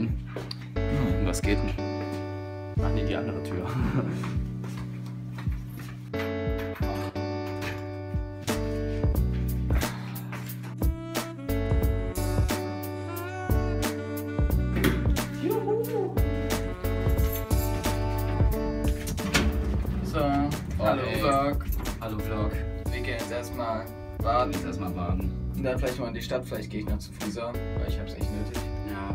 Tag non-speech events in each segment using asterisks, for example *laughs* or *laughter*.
Moin. Hm, was geht denn? Ach nee, die andere Tür. So, hallo hey. Vlog. Hallo Vlog. Wir gehen jetzt erstmal Baden jetzt erstmal baden. und dann vielleicht mal in die Stadt. Vielleicht gehe ich noch zu Friseur, weil ich hab's echt nötig. Ja,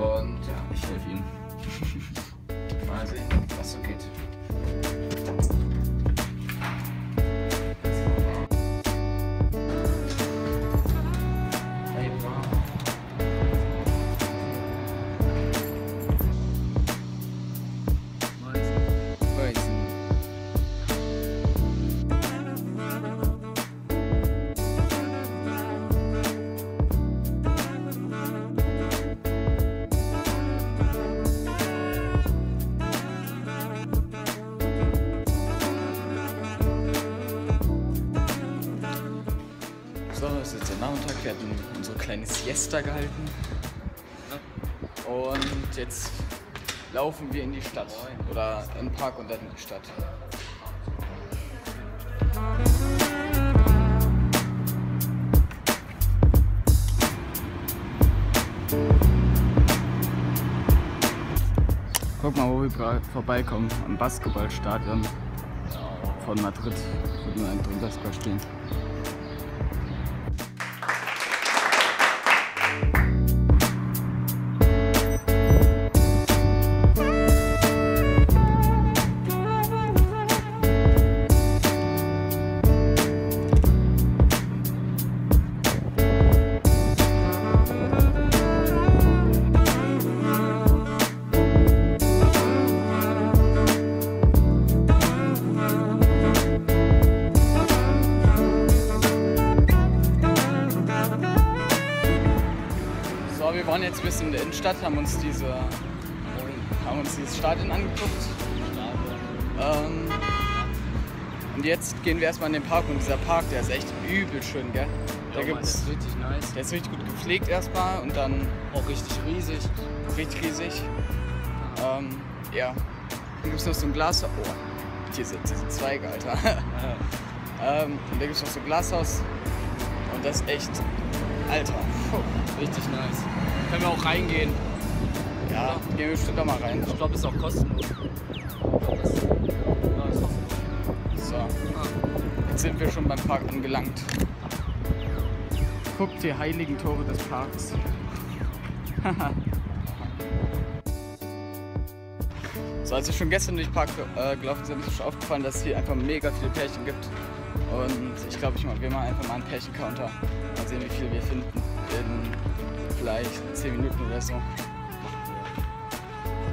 Und ja, ich helfe ihm. *laughs* mal sehen, was so geht. Wir hatten unsere kleine Siesta gehalten. Und jetzt laufen wir in die Stadt. Oder in den Park und dann in die Stadt. Guck mal, wo wir vorbeikommen. Am Basketballstadion von Madrid. Wird nur ein sogar stehen. Wir waren jetzt ein bisschen in der Innenstadt, haben uns diese, haben uns dieses Stadion angeguckt. Ähm, und jetzt gehen wir erstmal in den Park und dieser Park, der ist echt übel schön, gell? Da gibt's, richtig nice. der ist richtig gut gepflegt erstmal und dann Auch richtig riesig. richtig riesig. Ähm, ja. Dann gibt es noch so ein Glas. Oh, hier sind diese Zweige, Alter. *laughs* ähm, und da gibt es noch so ein Glashaus. Und das ist echt. Alter. Richtig nice. Können wir auch reingehen. Ja, gehen wir bestimmt da mal rein. Ich glaube, ist auch kostenlos. Das, ja, ist kostenlos. So, jetzt sind wir schon beim Park angelangt. Guckt die heiligen Tore des Parks. *laughs* so, als wir schon gestern durch den Park äh, gelaufen sind, ist mir schon aufgefallen, dass es hier einfach mega viele Pärchen gibt. Und ich glaube, ich mach, wir machen einfach mal einen Pärchen-Counter. Mal sehen, wie viele wir finden. In vielleicht 10 Minuten oder so.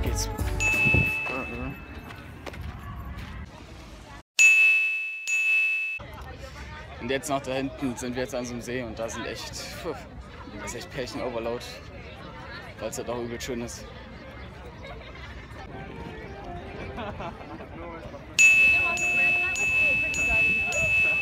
Geht's. Und jetzt noch da hinten sind wir jetzt an so einem See und da sind echt, puh, das ist echt Pärchen-Overload, weil es ja doch übel schön ist.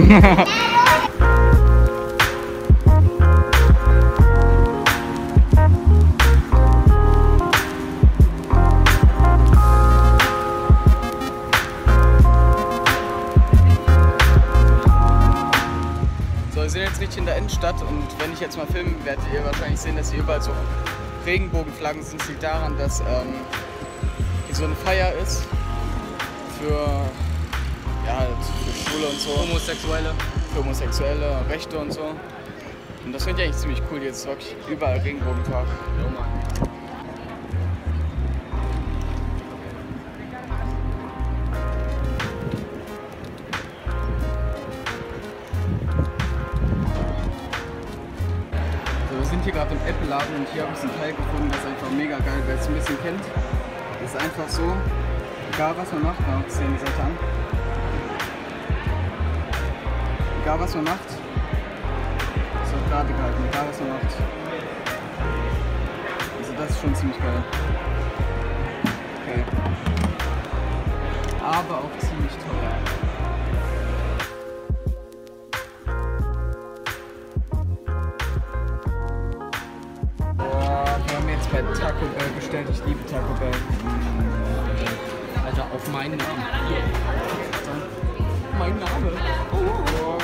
So, wir sind jetzt richtig in der Innenstadt und wenn ich jetzt mal filme, werdet ihr wahrscheinlich sehen, dass hier überall so Regenbogenflaggen sind. Das liegt daran, dass ähm, hier so eine Feier ist für, ja, halt für Schule und so. Homosexuelle. Für Homosexuelle, Rechte und so. Und das finde ich eigentlich ziemlich cool, jetzt wirklich überall Regenbogenpark. Ja, sind hier gerade im Apple-Laden und hier habe ich so ein Teil gefunden, das ist einfach mega geil. Wer es ein bisschen kennt, ist einfach so, egal was man macht, man zieht die Seite an. Egal was man macht, ist auch gerade gehalten, egal was man macht. Also das ist schon ziemlich geil. Okay. Aber auch ziemlich teuer. Boah, wir haben jetzt bei Taco Bell bestellt. Ich liebe Taco Bell. Alter, auf meinen Namen. Mein Name. Oh. Oh.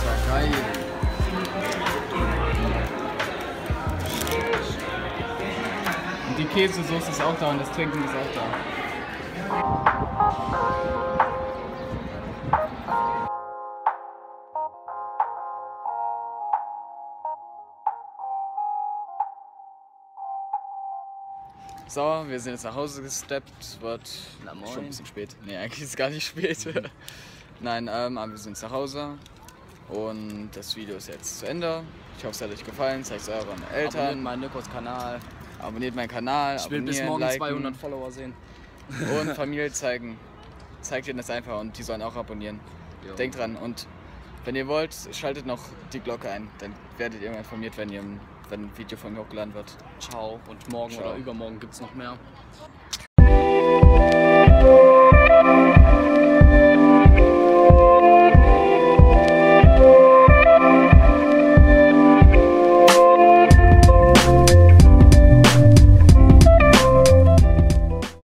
Alter, geil. Und die Käsesoße ist auch da und das Trinken ist auch da. So, wir sind jetzt nach Hause gesteppt. Wird schon ein bisschen spät. Nee, eigentlich ist es gar nicht spät. *laughs* Nein, ähm, aber wir sind jetzt nach Hause. Und das Video ist jetzt zu Ende. Ich hoffe, es hat euch gefallen. Zeigt es euren Abonniert Eltern. meinen Nikos Kanal. Abonniert meinen Kanal. Ich will bis morgen liken 200 Follower sehen. *laughs* Und *laughs* Familie zeigen. Zeigt ihnen das einfach und die sollen auch abonnieren. Jo. Denkt dran. Und wenn ihr wollt, schaltet noch die Glocke ein. Dann werdet ihr immer informiert, wenn, ihr, wenn ein Video von mir hochgeladen wird. Ciao. Und morgen Ciao. oder übermorgen gibt's noch mehr.